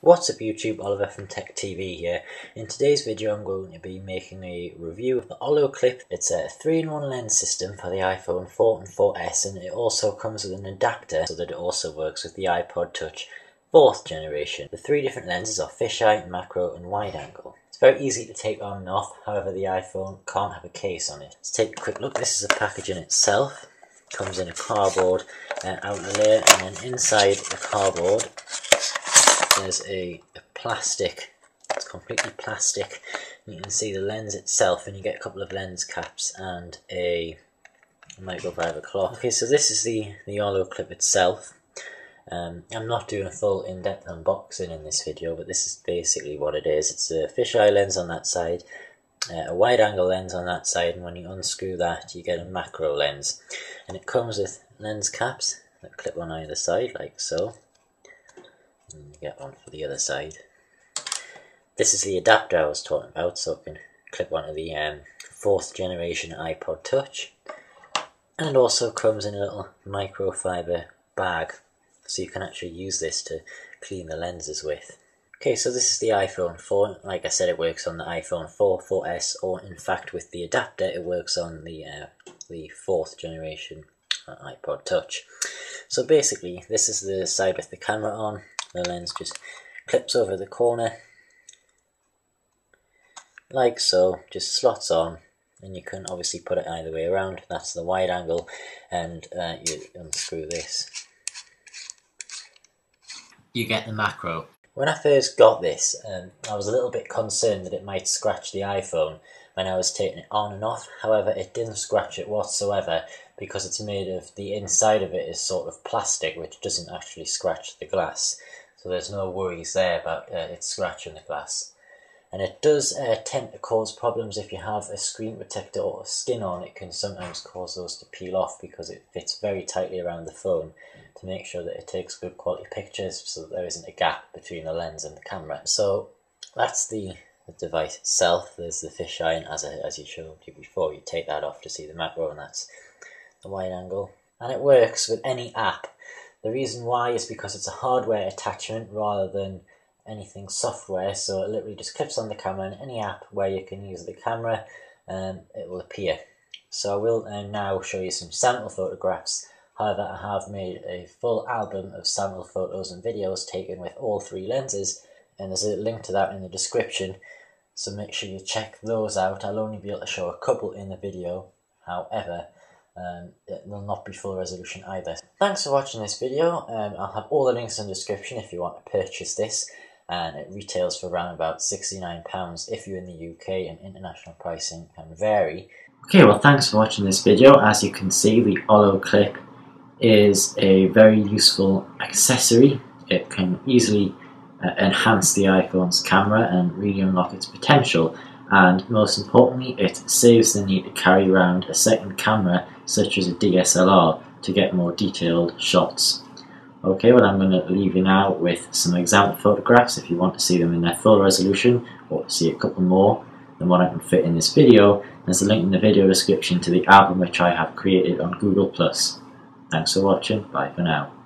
What's up YouTube, Oliver from Tech TV here. In today's video I'm going to be making a review of the Olloclip. It's a 3-in-1 lens system for the iPhone 4 and 4S and it also comes with an adapter so that it also works with the iPod Touch 4th generation. The three different lenses are fisheye, macro and wide angle. It's very easy to take on and off, however the iPhone can't have a case on it. Let's take a quick look. This is the package in itself. It comes in a cardboard uh, outer layer and then inside the cardboard there's a, a plastic, it's completely plastic. You can see the lens itself and you get a couple of lens caps and a microfiber cloth. Okay, so this is the, the Olloclip itself. Um, I'm not doing a full in-depth unboxing in this video, but this is basically what it is. It's a fisheye lens on that side, uh, a wide-angle lens on that side, and when you unscrew that, you get a macro lens. And it comes with lens caps that clip on either side, like so and get one for the other side. This is the adapter I was talking about, so I can clip onto the um, fourth generation iPod Touch. And it also comes in a little microfiber bag, so you can actually use this to clean the lenses with. Okay, so this is the iPhone 4. Like I said, it works on the iPhone 4, 4S, or in fact with the adapter, it works on the uh, the fourth generation uh, iPod Touch. So basically, this is the side with the camera on, the lens just clips over the corner like so, just slots on and you can obviously put it either way around, that's the wide angle and uh, you unscrew this. You get the macro. When I first got this, um, I was a little bit concerned that it might scratch the iPhone when I was taking it on and off. However, it didn't scratch it whatsoever because it's made of, the inside of it is sort of plastic which doesn't actually scratch the glass. So there's no worries there about uh, it scratching the glass. And it does uh, tend to cause problems if you have a screen protector or skin on. It can sometimes cause those to peel off because it fits very tightly around the phone to make sure that it takes good quality pictures so that there isn't a gap between the lens and the camera. So that's the, the device itself. There's the fisheye, as, I, as you showed you before, you take that off to see the macro, and that's the wide angle. And it works with any app. The reason why is because it's a hardware attachment rather than anything software, so it literally just clips on the camera and any app where you can use the camera, um, it will appear. So I will uh, now show you some sample photographs. However, I have made a full album of sample photos and videos taken with all three lenses, and there's a link to that in the description, so make sure you check those out. I'll only be able to show a couple in the video, however, um, it will not be full resolution either. Thanks for watching this video. Um, I'll have all the links in the description if you want to purchase this and it retails for around about £69 if you're in the UK and international pricing can vary. Okay, well thanks for watching this video. As you can see, the Olloclip is a very useful accessory. It can easily uh, enhance the iPhone's camera and really unlock its potential and most importantly it saves the need to carry around a second camera such as a DSLR to get more detailed shots. Okay, well I'm going to leave you now with some example photographs if you want to see them in their full resolution or see a couple more than what I can fit in this video. There's a link in the video description to the album which I have created on Google+. Thanks for watching, bye for now.